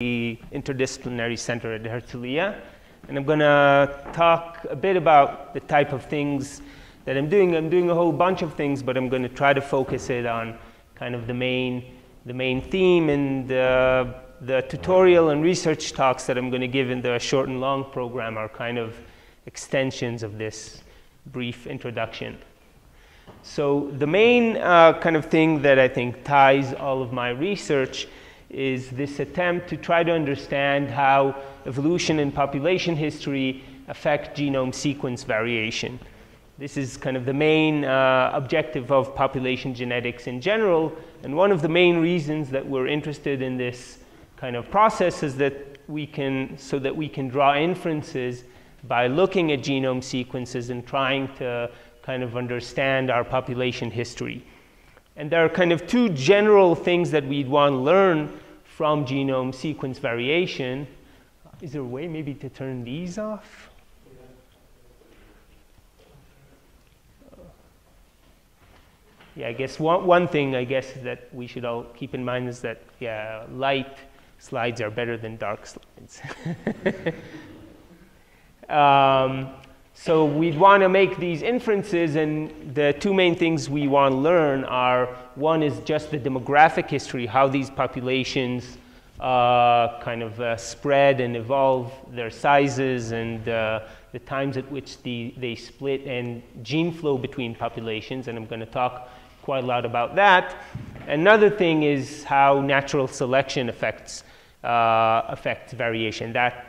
the Interdisciplinary Center at Herzliya. And I'm going to talk a bit about the type of things that I'm doing. I'm doing a whole bunch of things, but I'm going to try to focus it on kind of the main, the main theme and uh, the tutorial and research talks that I'm going to give in the short and long program are kind of extensions of this brief introduction. So the main uh, kind of thing that I think ties all of my research is this attempt to try to understand how evolution and population history affect genome sequence variation. This is kind of the main uh, objective of population genetics in general, and one of the main reasons that we're interested in this kind of process is that we can, so that we can draw inferences by looking at genome sequences and trying to kind of understand our population history. And there are kind of two general things that we'd want to learn from genome sequence variation. Is there a way maybe to turn these off? Yeah, I guess one, one thing I guess that we should all keep in mind is that yeah, light slides are better than dark slides. um, so we'd want to make these inferences, and the two main things we want to learn are one is just the demographic history, how these populations uh, kind of uh, spread and evolve their sizes and uh, the times at which the, they split and gene flow between populations, and I'm going to talk quite a lot about that. Another thing is how natural selection affects, uh, affects variation. That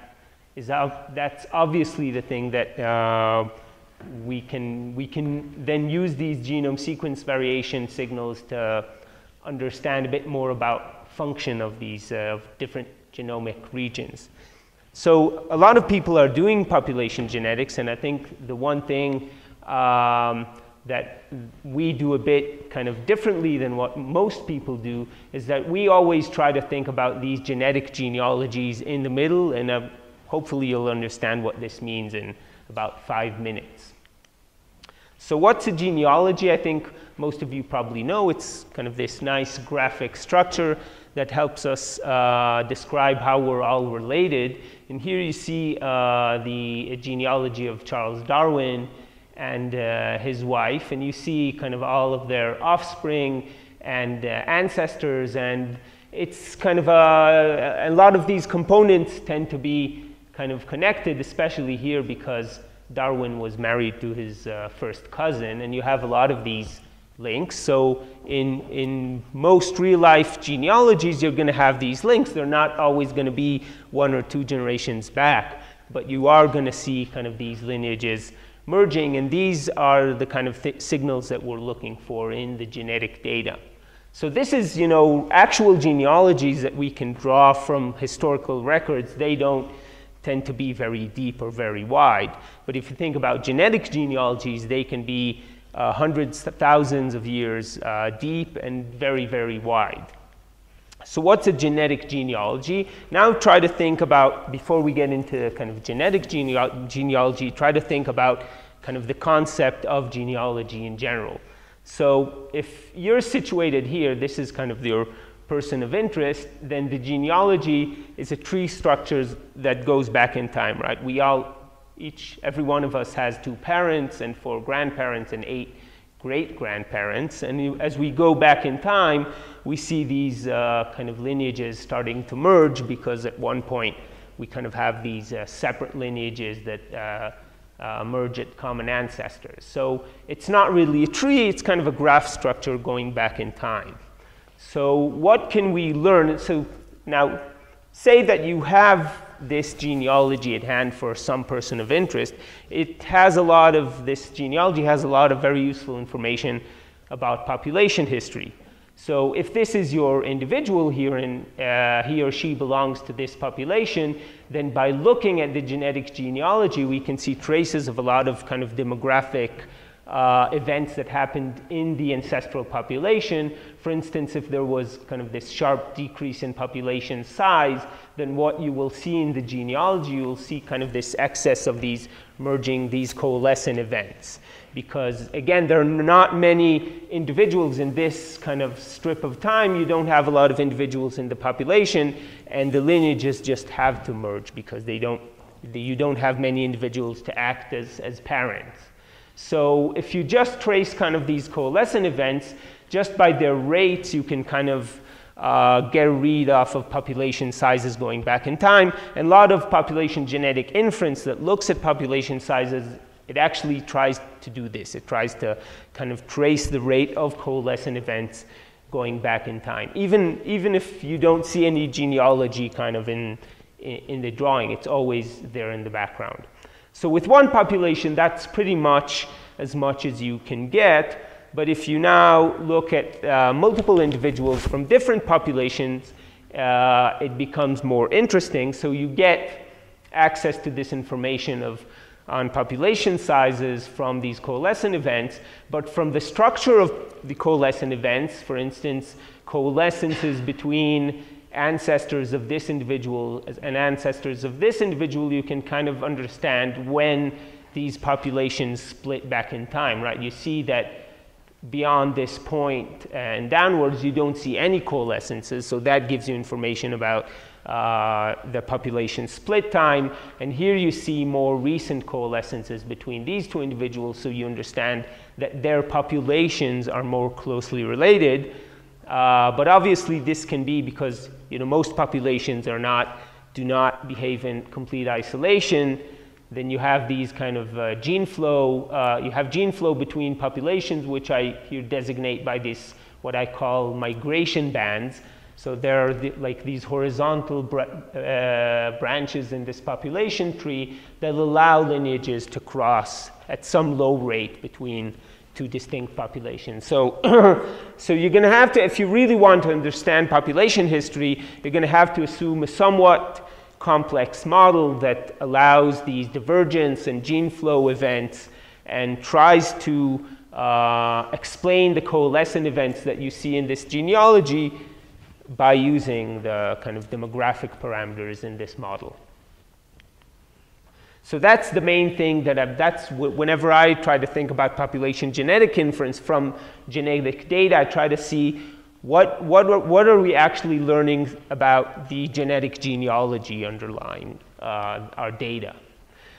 is that's obviously the thing that uh, we, can, we can then use these genome sequence variation signals to understand a bit more about function of these uh, different genomic regions. So a lot of people are doing population genetics, and I think the one thing um, that we do a bit kind of differently than what most people do is that we always try to think about these genetic genealogies in the middle and a Hopefully you'll understand what this means in about five minutes. So what's a genealogy? I think most of you probably know. It's kind of this nice graphic structure that helps us uh, describe how we're all related. And here you see uh, the genealogy of Charles Darwin and uh, his wife, and you see kind of all of their offspring and uh, ancestors, and it's kind of a, a lot of these components tend to be kind of connected, especially here because Darwin was married to his uh, first cousin, and you have a lot of these links. So in, in most real life genealogies, you're going to have these links. They're not always going to be one or two generations back, but you are going to see kind of these lineages merging, and these are the kind of th signals that we're looking for in the genetic data. So this is, you know, actual genealogies that we can draw from historical records. They don't tend to be very deep or very wide. But if you think about genetic genealogies, they can be uh, hundreds, thousands of years uh, deep and very, very wide. So what's a genetic genealogy? Now try to think about, before we get into kind of genetic genealogy, try to think about kind of the concept of genealogy in general. So if you're situated here, this is kind of your person of interest, then the genealogy is a tree structure that goes back in time, right? We all, each, every one of us has two parents and four grandparents and eight great grandparents. And as we go back in time, we see these uh, kind of lineages starting to merge because at one point we kind of have these uh, separate lineages that uh, uh merge at common ancestors. So it's not really a tree, it's kind of a graph structure going back in time. So what can we learn? So now, say that you have this genealogy at hand for some person of interest. It has a lot of, this genealogy has a lot of very useful information about population history. So if this is your individual here and uh, he or she belongs to this population, then by looking at the genetic genealogy, we can see traces of a lot of kind of demographic uh, events that happened in the ancestral population. For instance, if there was kind of this sharp decrease in population size, then what you will see in the genealogy, you will see kind of this excess of these merging, these coalescent events. Because again, there are not many individuals in this kind of strip of time. You don't have a lot of individuals in the population, and the lineages just have to merge because they don't, you don't have many individuals to act as, as parents. So if you just trace kind of these coalescent events, just by their rates, you can kind of uh, get a read off of population sizes going back in time. And a lot of population genetic inference that looks at population sizes, it actually tries to do this. It tries to kind of trace the rate of coalescent events going back in time. Even, even if you don't see any genealogy kind of in, in, in the drawing, it's always there in the background. So with one population, that's pretty much as much as you can get. But if you now look at uh, multiple individuals from different populations, uh, it becomes more interesting. So you get access to this information of on population sizes from these coalescent events, but from the structure of the coalescent events, for instance, coalescences between ancestors of this individual and ancestors of this individual, you can kind of understand when these populations split back in time, right? You see that beyond this point and downwards, you don't see any coalescences, so that gives you information about uh, the population split time. And here you see more recent coalescences between these two individuals, so you understand that their populations are more closely related. Uh, but obviously, this can be because you know, most populations are not, do not behave in complete isolation. Then you have these kind of uh, gene flow. Uh, you have gene flow between populations, which I here designate by this, what I call migration bands. So there are the, like these horizontal br uh, branches in this population tree that allow lineages to cross at some low rate between two distinct populations. So, so you're going to have to, if you really want to understand population history, you're going to have to assume a somewhat complex model that allows these divergence and gene flow events and tries to uh, explain the coalescent events that you see in this genealogy by using the kind of demographic parameters in this model. So that's the main thing that I've, that's whenever I try to think about population genetic inference from genetic data, I try to see what, what, are, what are we actually learning about the genetic genealogy underlying uh, our data.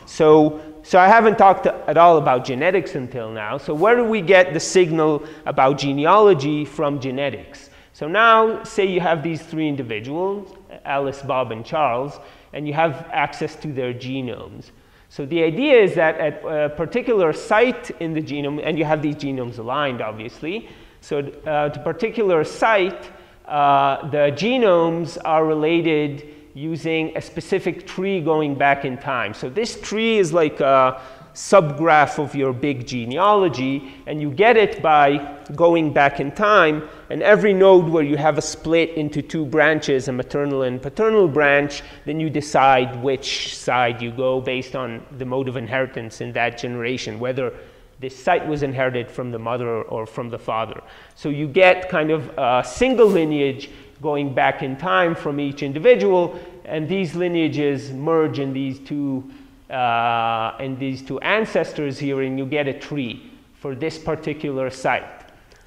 So, so I haven't talked at all about genetics until now. So where do we get the signal about genealogy from genetics? So now, say you have these three individuals, Alice, Bob, and Charles, and you have access to their genomes. So the idea is that at a particular site in the genome, and you have these genomes aligned, obviously. So uh, to a particular site, uh, the genomes are related using a specific tree going back in time. So this tree is like a subgraph of your big genealogy, and you get it by going back in time. And every node where you have a split into two branches, a maternal and paternal branch, then you decide which side you go based on the mode of inheritance in that generation, whether this site was inherited from the mother or from the father. So you get kind of a single lineage going back in time from each individual, and these lineages merge in these two uh, and these two ancestors here, and you get a tree for this particular site.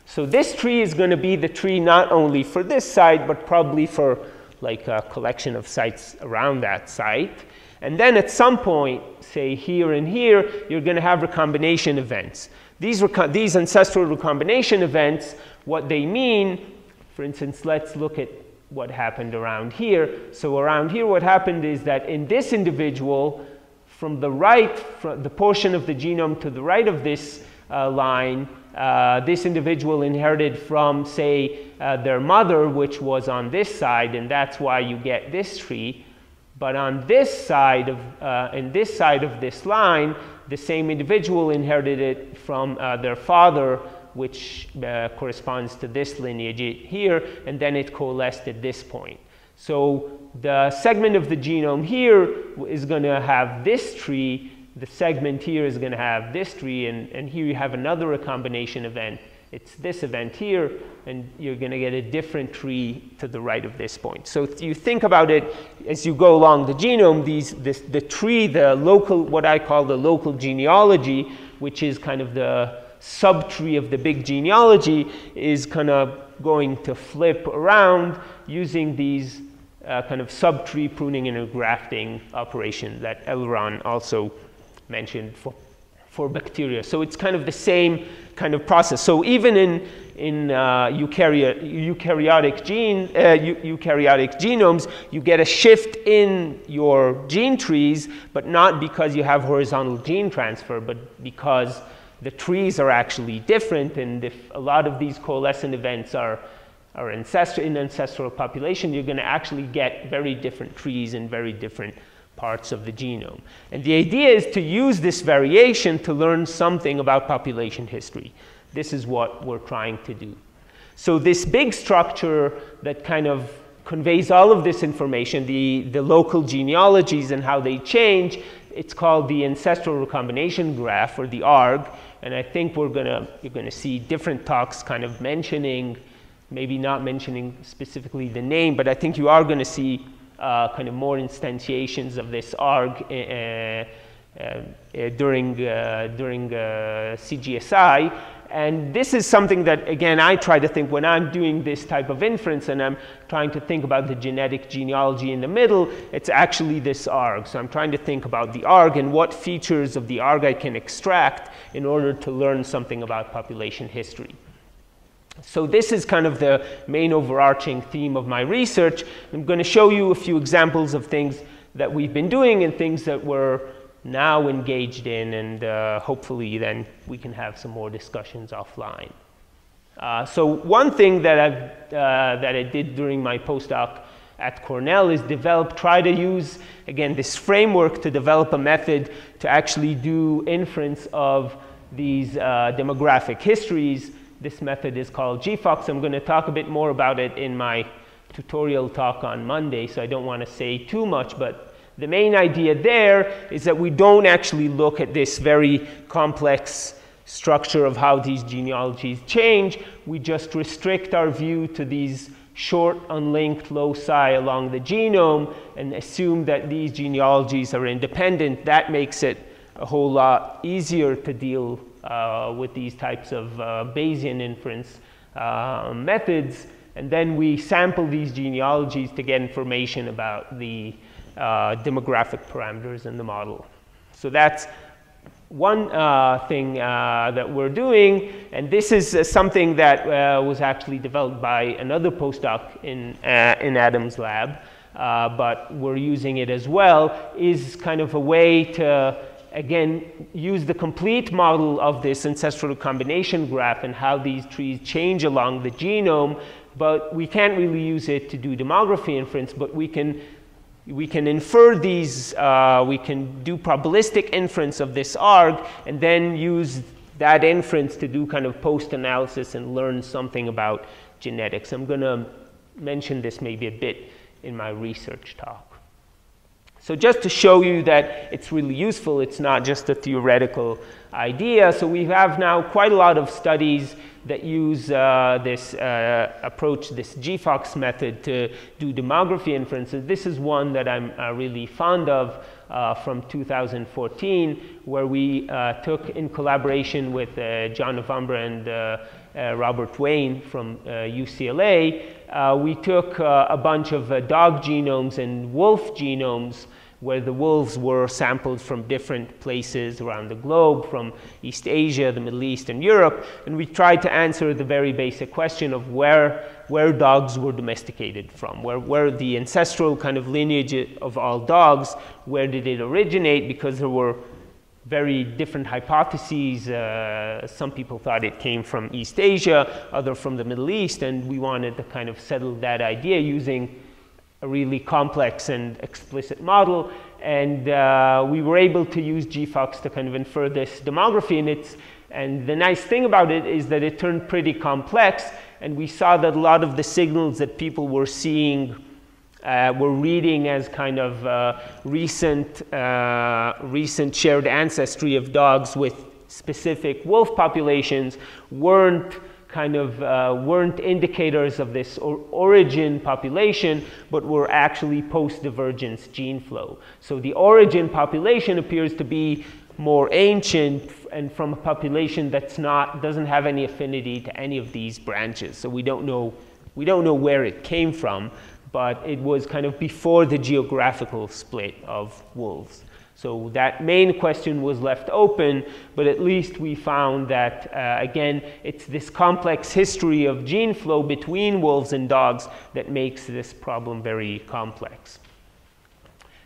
So this tree is going to be the tree not only for this site, but probably for like a collection of sites around that site. And then at some point, say here and here, you're going to have recombination events. These, these ancestral recombination events, what they mean, for instance, let's look at what happened around here. So around here, what happened is that in this individual, from the right, from the portion of the genome to the right of this uh, line, uh, this individual inherited from, say, uh, their mother, which was on this side, and that's why you get this tree. But on this side of, uh, in this side of this line, the same individual inherited it from uh, their father, which uh, corresponds to this lineage here, and then it coalesced at this point. So the segment of the genome here is going to have this tree, the segment here is going to have this tree, and, and here you have another recombination event. It's this event here, and you're going to get a different tree to the right of this point. So if you think about it as you go along the genome, these, this, the tree, the local, what I call the local genealogy, which is kind of the subtree of the big genealogy, is kind of going to flip around using these uh, kind of subtree pruning and a grafting operation that Elron also mentioned for, for bacteria. So it's kind of the same kind of process. So even in, in uh, eukaryotic, gene, uh, eukaryotic genomes, you get a shift in your gene trees, but not because you have horizontal gene transfer, but because the trees are actually different. And if a lot of these coalescent events are or ancestral, in ancestral population, you're going to actually get very different trees in very different parts of the genome. And the idea is to use this variation to learn something about population history. This is what we're trying to do. So this big structure that kind of conveys all of this information, the, the local genealogies and how they change, it's called the ancestral recombination graph or the ARG. And I think we're gonna, you're gonna see different talks kind of mentioning maybe not mentioning specifically the name, but I think you are going to see uh, kind of more instantiations of this ARG uh, uh, uh during, during CGSI. And this is something that, again, I try to think when I'm doing this type of inference and I'm trying to think about the genetic genealogy in the middle, it's actually this ARG. So I'm trying to think about the ARG and what features of the ARG I can extract in order to learn something about population history. So this is kind of the main overarching theme of my research. I'm going to show you a few examples of things that we've been doing and things that we're now engaged in, and uh, hopefully then we can have some more discussions offline. Uh, so one thing that, I've, uh, that I did during my postdoc at Cornell is develop, try to use, again, this framework to develop a method to actually do inference of these uh, demographic histories this method is called G-PhoCS. I'm going to talk a bit more about it in my tutorial talk on Monday, so I don't want to say too much, but the main idea there is that we don't actually look at this very complex structure of how these genealogies change. We just restrict our view to these short unlinked loci along the genome and assume that these genealogies are independent. That makes it a whole lot easier to deal with these types of uh, Bayesian inference uh, methods. And then we sample these genealogies to get information about the demographic parameters in the model. So that's one uh, thing uh, that we're doing, and this is uh, something that was actually developed by another postdoc in, in Adam's lab, but we're using it as well, is kind of a way to again, use the complete model of this ancestral recombination graph and how these trees change along the genome, but we can't really use it to do demography inference, but we can, we can infer these, uh, we can do probabilistic inference of this ARG, and then use that inference to do kind of post-analysis and learn something about genetics. I'm going to mention this maybe a bit in my research talk. So just to show you that it's really useful, it's not just a theoretical idea. So we have now quite a lot of studies that use uh, this uh, approach, this G-PhoCS method to do demography inferences. This is one that I'm uh, really fond of uh, from 2014, where we uh, took in collaboration with uh, John Novembre and Uh, Robert Wayne from uh, UCLA, uh, we took a bunch of dog genomes and wolf genomes where the wolves were sampled from different places around the globe, from East Asia, the Middle East, and Europe. And we tried to answer the very basic question of where, where dogs were domesticated from, where, where the ancestral kind of lineage of all dogs, where did it originate? Because there were very different hypotheses. Uh, some people thought it came from East Asia, other from the Middle East, and we wanted to kind of settle that idea using a really complex and explicit model. And uh, we were able to use G-PhoCS to kind of infer this demography. And, it's, and the nice thing about it is that it turned pretty complex. And we saw that a lot of the signals that people were seeing uh, we're reading as kind of uh, recent, uh, recent shared ancestry of dogs with specific wolf populations weren't kind of uh, weren't indicators of this or origin population, but were actually post-divergence gene flow. So the origin population appears to be more ancient and from a population that's not doesn't have any affinity to any of these branches. So we don't know we don't know where it came from, but it was kind of before the geographical split of wolves. So that main question was left open, but at least we found that, uh, again, it's this complex history of gene flow between wolves and dogs that makes this problem very complex.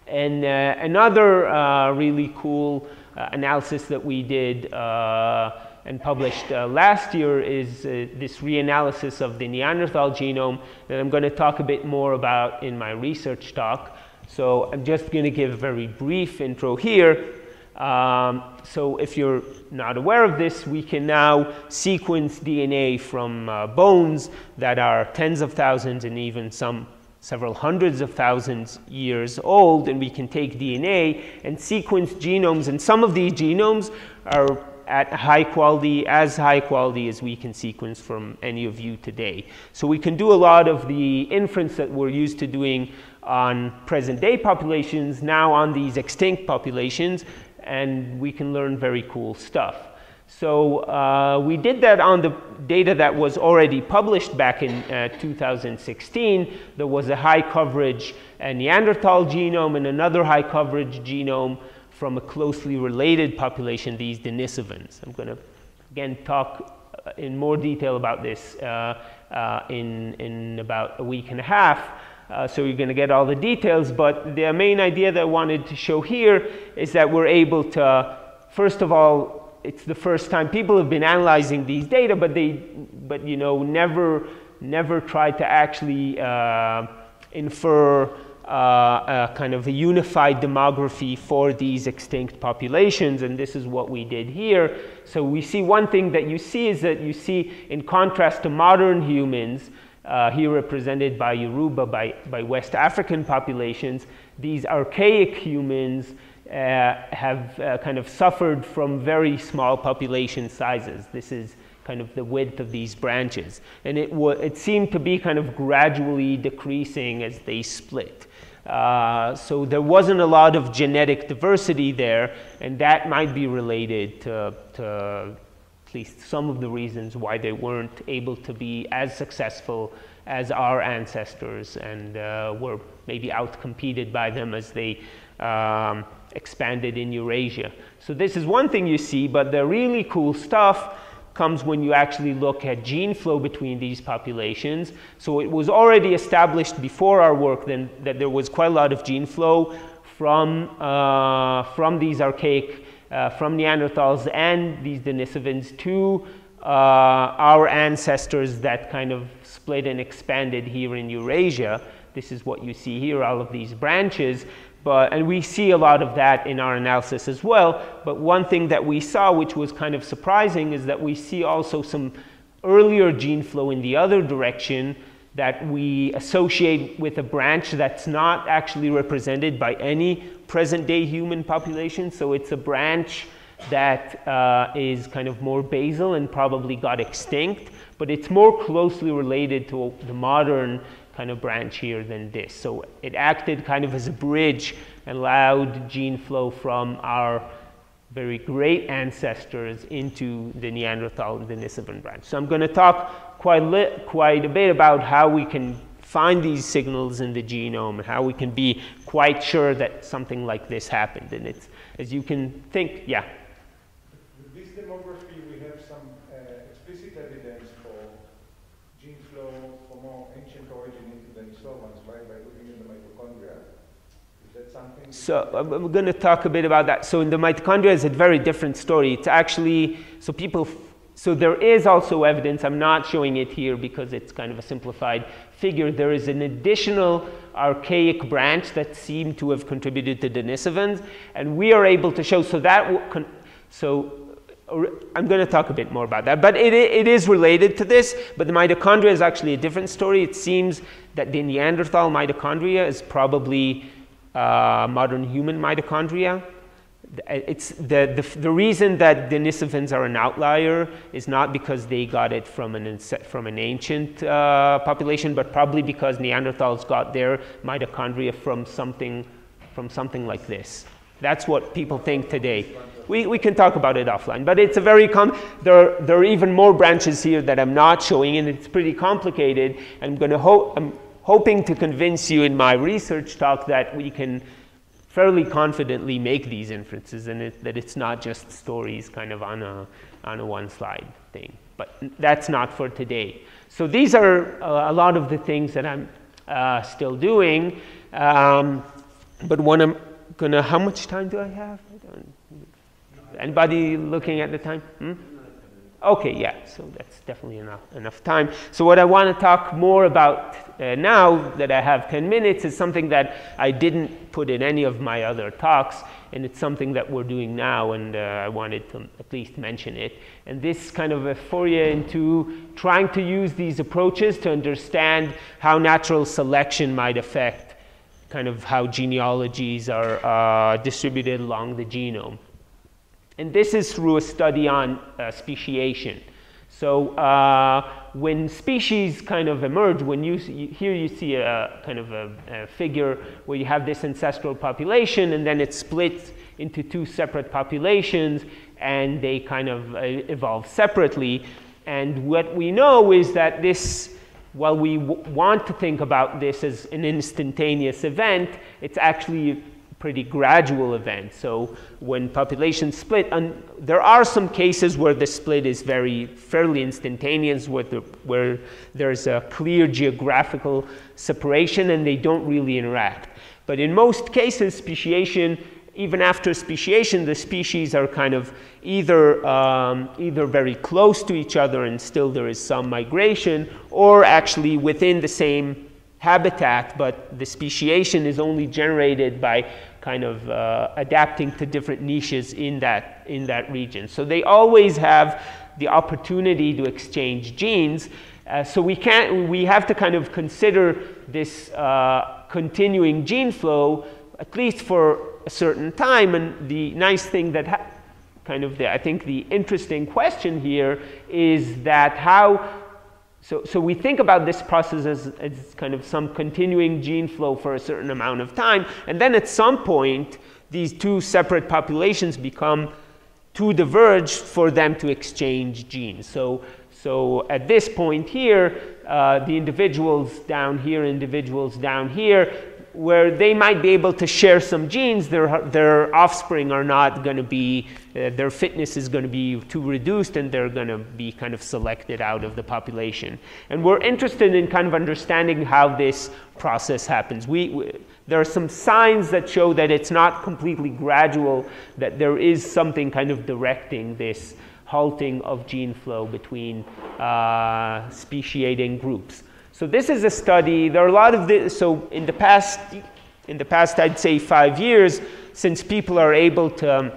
And uh, another uh, really cool uh, analysis that we did uh, and published uh, last year is this reanalysis of the Neanderthal genome that I'm going to talk a bit more about in my research talk. So I'm just going to give a very brief intro here. Um, so if you're not aware of this, we can now sequence DNA from uh, bones that are tens of thousands and even some several hundreds of thousands years old, and we can take DNA and sequence genomes, and some of these genomes are at high quality, as high quality as we can sequence from any of you today. So we can do a lot of the inference that we're used to doing on present day populations now on these extinct populations, and we can learn very cool stuff. So uh, we did that on the data that was already published back in uh, 2016. There was a high coverage Neanderthal genome and another high coverage genome from a closely related population, these Denisovans. I'm going to again talk uh, in more detail about this uh, uh, in, in about a week and a half. Uh, so you're going to get all the details, but the main idea that I wanted to show here is that we're able to, first of all, it's the first time people have been analyzing these data, but they, but you know, never, never tried to actually uh, infer uh, kind of a unified demography for these extinct populations, and this is what we did here. So we see one thing that you see is that you see, in contrast to modern humans, uh, here represented by Yoruba, by, by West African populations, these archaic humans uh, have uh, kind of suffered from very small population sizes. This is kind of the width of these branches. And it, it seemed to be kind of gradually decreasing as they split. Uh, so there wasn't a lot of genetic diversity there, and that might be related to, to at least some of the reasons why they weren't able to be as successful as our ancestors and uh, were maybe outcompeted by them as they um, expanded in Eurasia. So this is one thing you see, but the really cool stuff comes when you actually look at gene flow between these populations. So it was already established before our work then that there was quite a lot of gene flow from, uh, from these archaic uh, from Neanderthals and these Denisovans to uh, our ancestors that kind of split and expanded here in Eurasia. This is what you see here, all of these branches. But, and we see a lot of that in our analysis as well. But one thing that we saw, which was kind of surprising, is that we see also some earlier gene flow in the other direction that we associate with a branch that's not actually represented by any present day human population. So it's a branch that uh, is kind of more basal and probably got extinct, but it's more closely related to the modern kind of branch here than this. So it acted kind of as a bridge and allowed gene flow from our very great ancestors into the Neanderthal and Denisovan branch. So I'm going to talk quite, quite a bit about how we can find these signals in the genome and how we can be quite sure that something like this happened. And it's, as you can think, yeah. This demography, we have some uh, explicit evidence for gene flow from more ancient origin into the Denisovans, right, by looking in the mitochondria. Is that something? So I'm going to talk a bit about that. So in the mitochondria is a very different story. It's actually, so people so there is also evidence, I'm not showing it here because it's kind of a simplified figure. There is an additional archaic branch that seemed to have contributed to Denisovans, and we are able to show, so that, so I'm going to talk a bit more about that, but it, it is related to this. But the mitochondria is actually a different story. It seems that the Neanderthal mitochondria is probably modern human mitochondria. It's the, the, the reason that Denisovans are an outlier is not because they got it from an, from an ancient uh, population, but probably because Neanderthals got their mitochondria from something, from something like this. That's what people think today. We, we can talk about it offline, but it's a very com there, there are even more branches here that I'm not showing, and it's pretty complicated. I'm going to hope hoping to convince you in my research talk that we can fairly confidently make these inferences and it, that it's not just stories kind of on a, on a one slide thing. But that's not for today. So these are uh, a lot of the things that I'm uh, still doing. Um, but when I'm gonna, how much time do I have? I Anybody looking at the time? Hmm? Okay, yeah, so that's definitely enough, enough time. So what I want to talk more about uh, now that I have 10 minutes is something that I didn't put in any of my other talks, and it's something that we're doing now, and uh, I wanted to at least mention it. And this kind of a foray into trying to use these approaches to understand how natural selection might affect kind of how genealogies are uh, distributed along the genome. And this is through a study on uh, speciation. So uh, when species kind of emerge, when you, see, here you see a kind of a, a, figure where you have this ancestral population and then it splits into two separate populations and they kind of uh, evolve separately. And what we know is that this, while we want to think about this as an instantaneous event, it's actually pretty gradual event. So when populations split, and there are some cases where the split is very fairly instantaneous, where, the, where there's a clear geographical separation and they don't really interact. But in most cases, speciation, even after speciation, the species are kind of either, um, either very close to each other and still there is some migration, or actually within the same habitat, but the speciation is only generated by kind of uh, adapting to different niches in that, in that region. So they always have the opportunity to exchange genes. Uh, so we can't, we have to kind of consider this uh, continuing gene flow at least for a certain time. And the nice thing that kind of the, I think the interesting question here is that how so, so we think about this process as, as kind of some continuing gene flow for a certain amount of time, and then at some point, these two separate populations become too diverged for them to exchange genes. So, so at this point here, uh, the individuals down here, individuals down here, where they might be able to share some genes, their, their offspring are not going to be, uh, their fitness is going to be too reduced and they're going to be kind of selected out of the population. And we're interested in kind of understanding how this process happens. We, we, there are some signs that show that it's not completely gradual, that there is something kind of directing this halting of gene flow between uh, speciating groups. So this is a study. There are a lot of this. So in the past, in the past, I'd say five years, since people are able to um,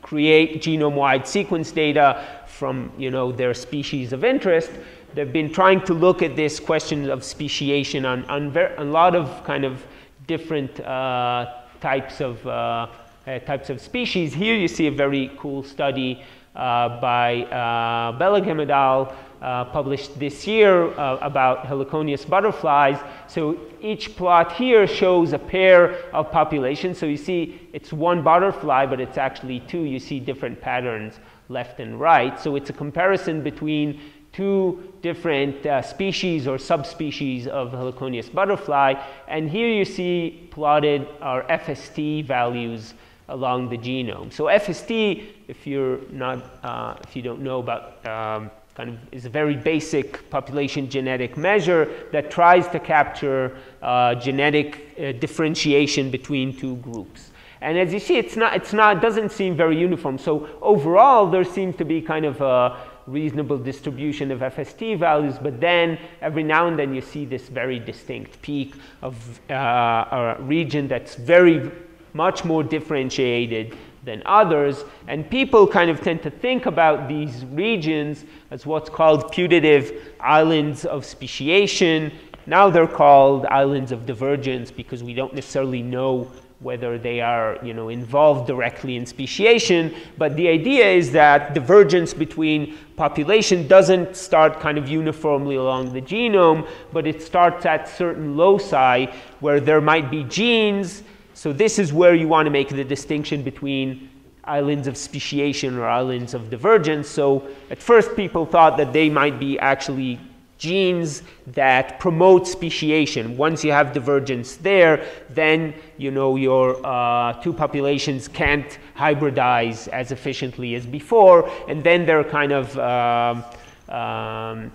create genome-wide sequence data from you know their species of interest, they've been trying to look at this question of speciation on, on a lot of kind of different uh, types of uh, uh, types of species. Here you see a very cool study uh, by uh, Bellingham et al uh, published this year uh, about heliconius butterflies. So each plot here shows a pair of populations. So you see it's one butterfly, but it's actually two. You see different patterns left and right. So it's a comparison between two different uh, species or subspecies of heliconius butterfly. And here you see plotted our FST values along the genome. So FST, if you're not, uh, if you don't know about um, kind of is a very basic population genetic measure that tries to capture uh, genetic uh, differentiation between two groups. And as you see, it's not, it's not, doesn't seem very uniform. So overall, there seems to be kind of a reasonable distribution of FST values, but then every now and then you see this very distinct peak of uh, a region that's very much more differentiated than others. And people kind of tend to think about these regions as what's called putative islands of speciation. Now they're called islands of divergence because we don't necessarily know whether they are you know, involved directly in speciation. But the idea is that divergence between population doesn't start kind of uniformly along the genome, but it starts at certain loci where there might be genes so this is where you want to make the distinction between islands of speciation or islands of divergence. So at first people thought that they might be actually genes that promote speciation. Once you have divergence there, then you know your uh, two populations can't hybridize as efficiently as before, and then they're kind of um, um,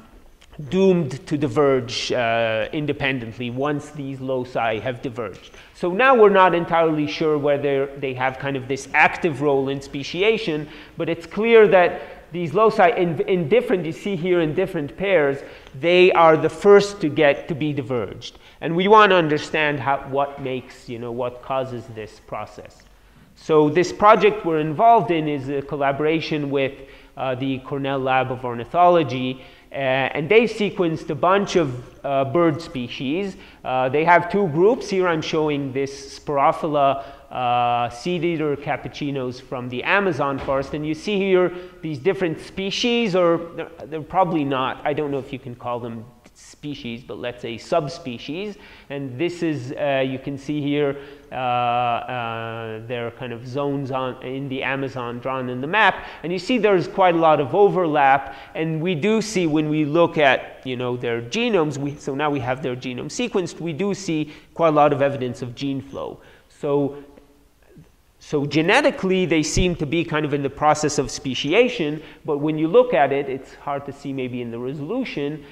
doomed to diverge uh, independently once these loci have diverged. So now we're not entirely sure whether they have kind of this active role in speciation, but it's clear that these loci in, in different, you see here in different pairs, they are the first to get to be diverged. And we want to understand how, what makes, you know, what causes this process. So this project we're involved in is a collaboration with uh, the Cornell Lab of Ornithology and they sequenced a bunch of uh, bird species. Uh, they have two groups. Here I'm showing this Sporophila uh, seed eater capuchinos from the Amazon forest. And you see here these different species, or they're, they're probably not, I don't know if you can call them species, but let's say subspecies. And this is, uh, you can see here, uh, uh, there are kind of zones on, in the Amazon drawn in the map. And you see there's quite a lot of overlap. And we do see when we look at, you know, their genomes, we, so now we have their genome sequenced, we do see quite a lot of evidence of gene flow. So so genetically, they seem to be kind of in the process of speciation, but when you look at it, it's hard to see maybe in the resolution,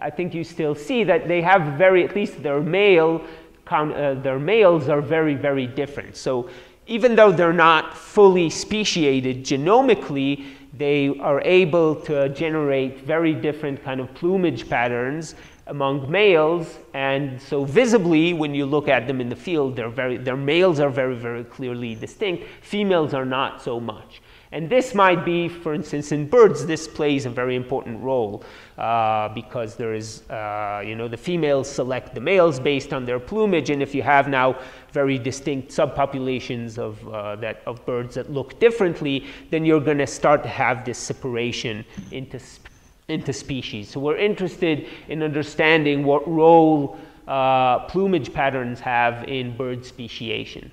I think you still see that they have very, at least their male, uh, their males are very, very different. So even though they're not fully speciated genomically, they are able to generate very different kind of plumage patterns among males. And so visibly, when you look at them in the field, they're very, their males are very, very clearly distinct. Females are not so much. And this might be, for instance, in birds, this plays a very important role uh, because there is, uh, you know, the females select the males based on their plumage, and if you have now very distinct subpopulations of, uh, that, of birds that look differently, then you're going to start to have this separation into, into species. So we're interested in understanding what role uh, plumage patterns have in bird speciation.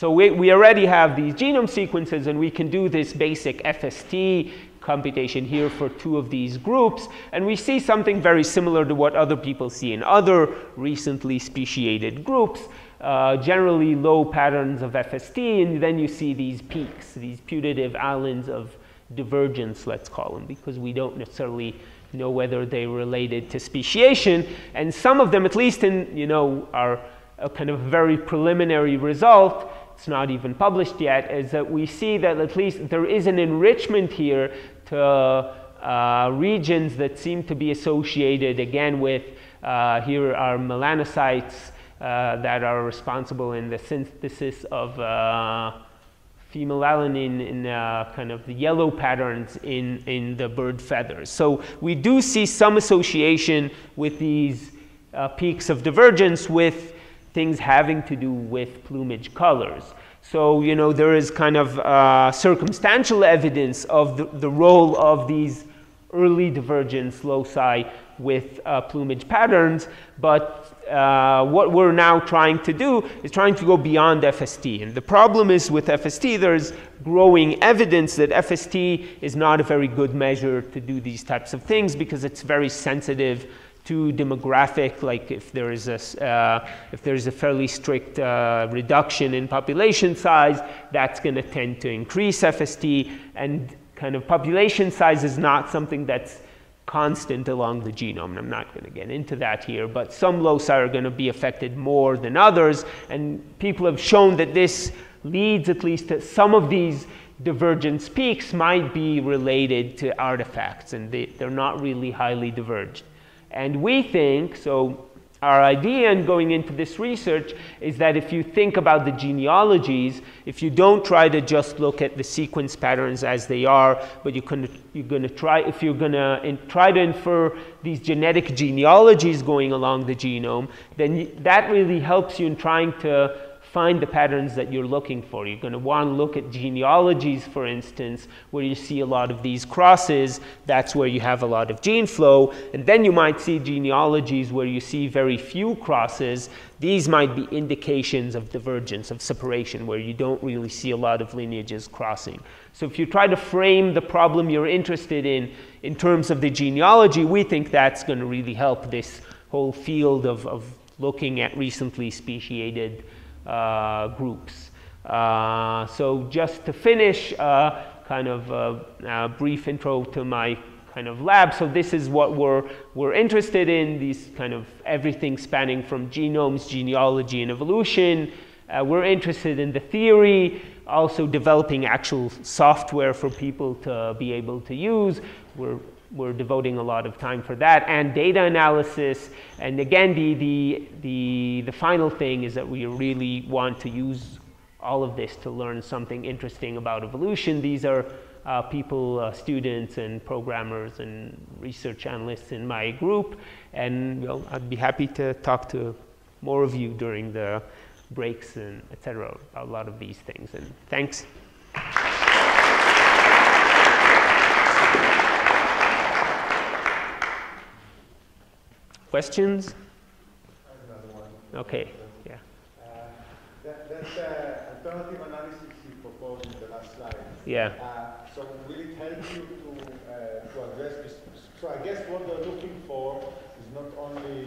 So we, we already have these genome sequences and we can do this basic FST computation here for two of these groups. And we see something very similar to what other people see in other recently speciated groups. Uh, generally low patterns of FST, and then you see these peaks, these putative islands of divergence, let's call them, because we don't necessarily know whether they're related to speciation. And some of them, at least in, you know, are a kind of very preliminary result, it's not even published yet, is that we see that at least there is an enrichment here to uh, regions that seem to be associated again with, uh, here are melanocytes uh, that are responsible in the synthesis of uh, phenylalanine in uh, kind of the yellow patterns in, in the bird feathers. So we do see some association with these uh, peaks of divergence with things having to do with plumage colors. So, you know, there is kind of uh, circumstantial evidence of the, the, role of these early divergence loci with uh, plumage patterns, but uh, what we're now trying to do is trying to go beyond FST. And the problem is with FST, there's growing evidence that FST is not a very good measure to do these types of things because it's very sensitive to demographic, like if there is a, uh, if there is a fairly strict uh, reduction in population size, that's going to tend to increase FST. And kind of population size is not something that's constant along the genome. And I'm not going to get into that here, but some loci are going to be affected more than others. And people have shown that this leads at least to some of these divergence peaks might be related to artifacts, and they, they're not really highly diverged. And we think, so our idea in going into this research is that if you think about the genealogies, if you don't try to just look at the sequence patterns as they are, but you can, you're going to try, if you're going to try to infer these genetic genealogies going along the genome, then that really helps you in trying to find the patterns that you're looking for. You're going to want to look at genealogies, for instance, where you see a lot of these crosses. That's where you have a lot of gene flow. And then you might see genealogies where you see very few crosses. These might be indications of divergence, of separation, where you don't really see a lot of lineages crossing. So if you try to frame the problem you're interested in in terms of the genealogy, we think that's going to really help this whole field of, of looking at recently speciated groups. Uh, so just to finish, uh, kind of a, a, brief intro to my kind of lab. So this is what we're, we're interested in, these kind of everything spanning from genomes, genealogy, and evolution. Uh, we're interested in the theory, also developing actual software for people to be able to use. We're we're devoting a lot of time for that and data analysis. And again, the, the, the, the final thing is that we really want to use all of this to learn something interesting about evolution. These are uh, people, uh, students and programmers and research analysts in my group. And well, I'd be happy to talk to more of you during the breaks and etc. a lot of these things. And thanks. Questions? Okay, yeah. Uh, that, that uh, alternative analysis you proposed in the last slide. Yeah. Uh, so will it help you to, uh, to address this? So I guess what they're looking for is not only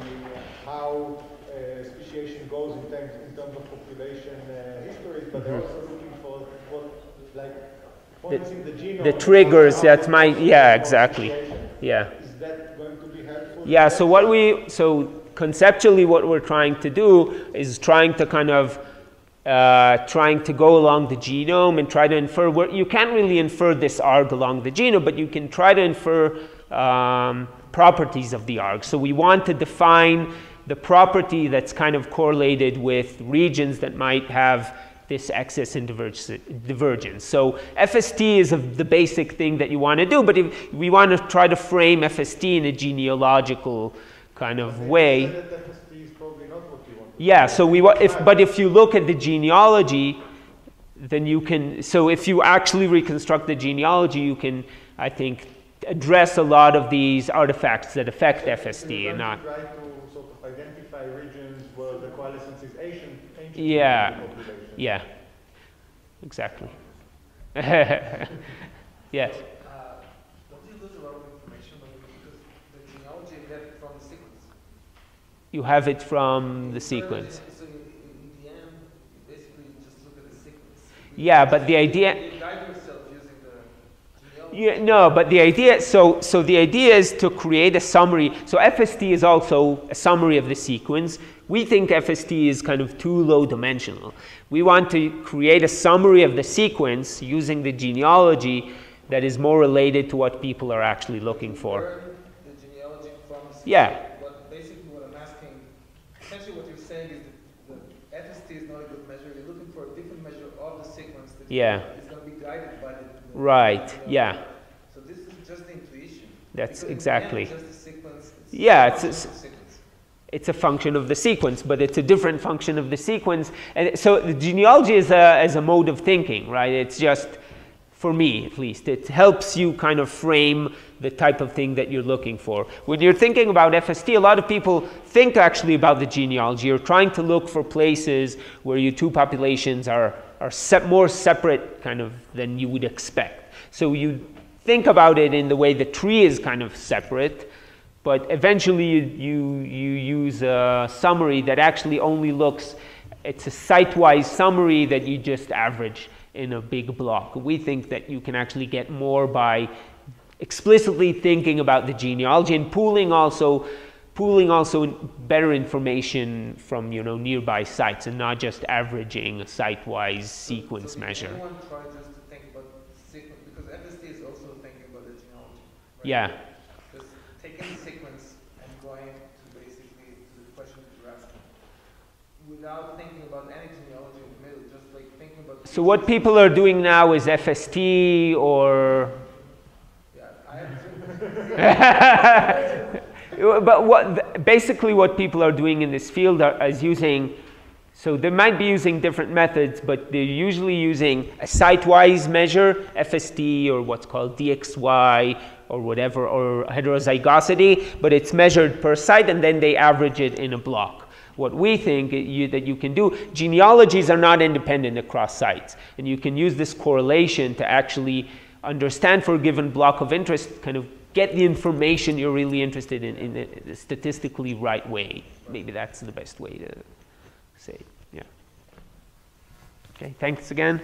how uh, speciation goes in terms, in terms of population uh, histories, but they're also looking for what, like, the, the, the triggers that might, yeah, exactly. Yeah. Is that going to be helpful? Yeah, so what we, so conceptually what we're trying to do is trying to kind of, uh, trying to go along the genome and try to infer, where you can't really infer this arg along the genome, but you can try to infer um, properties of the arg. So we want to define the property that's kind of correlated with regions that might have this excess and divergence. So FST is the basic thing that you want to do, but if we want to try to frame FST in a genealogical kind of way. Yeah, so we if but if you look at the genealogy, then you can so if you actually reconstruct the genealogy, you can I think address a lot of these artifacts that affect FST and not. Try to sort of identify regions where the coalescence is ancient. ancient yeah. Yeah, exactly. yes. Don't you have it from the sequence. So in the end, you basically just look at the sequence. Yeah, but the idea. Yeah, no, but the idea, so, so the idea is to create a summary. So FST is also a summary of the sequence. We think FST is kind of too low dimensional. We want to create a summary of the sequence using the genealogy that is more related to what people are actually looking for. The genealogy from the yeah. But basically what I'm asking, essentially what you're saying is that the FST is not a good measure. You're looking for a different measure of the sequence that yeah. is going to be guided by the Right, yeah. So this is just the intuition. That's because exactly. Just the sequence, it's yeah, it's, it's, it's a function of the sequence, but it's a different function of the sequence. And so the genealogy is a, is a mode of thinking, right? It's just, for me at least, it helps you kind of frame the type of thing that you're looking for. When you're thinking about FST, a lot of people think actually about the genealogy. You're trying to look for places where your two populations are are more separate kind of than you would expect. So you think about it in the way the tree is kind of separate, but eventually you, you, you use a summary that actually only looks, it's a site-wise summary that you just average in a big block. We think that you can actually get more by explicitly thinking about the genealogy and pooling also pooling also better information from you know nearby sites and not just averaging a site-wise sequence so measure. Anyone try just to think about sequence because FST is also thinking about the genealogy. Right? Yeah. Just taking the sequence and going to basically to the question without thinking about any genealogy of the middle, just like thinking about. So what people are doing now is FST or Yeah, I have to. but what basically what people are doing in this field are, is using so they might be using different methods but they're usually using a site-wise measure fst or what's called dxy or whatever or heterozygosity but it's measured per site and then they average it in a block what we think you, that you can do genealogies are not independent across sites and you can use this correlation to actually understand for a given block of interest kind of get the information you're really interested in in a statistically right way. Maybe that's the best way to say. Yeah. Okay, thanks again.